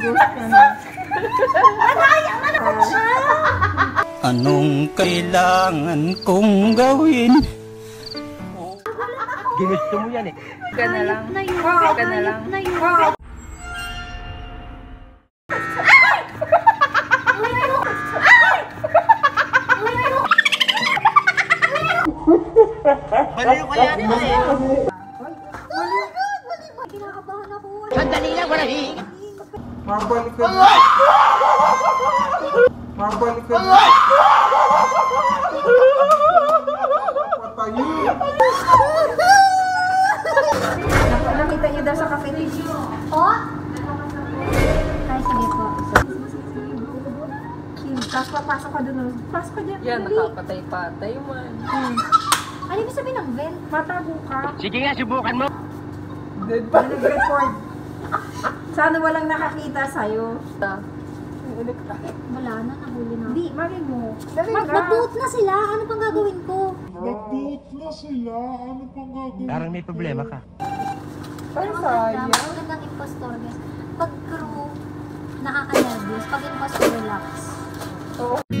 Ghost na. Anong kailangan kong gawin? Ginusto mo yan eh. Ka na lang. Ka na lang. Baliw ko yan eh. Sandali lang, wala hihingi. Mabalik ka na. Mabalik ka na. Patayin. Nakita niyo daw sa cafeteria. O? Ay, sige po. Tapos papasok ka doon. Pasok ka dyan. Yan, nakapatay-patay man. Ano ibig sabihin ng vel? Matago ka. Sige nga, subukan mo. Nag-record. Sana walang nakakita sa'yo. Wala na, nahuli na. Hindi, mali mo. Mag- ka. Mag-boot na sila. Ano pang gagawin ko? Nag-boot na sila. Ano pang gagawin? Parang may problema ka. Ang sayang. maganda, magandang impostor, guys. Pag crew, nakaka-nervous. Pag impostor, relax. Oo.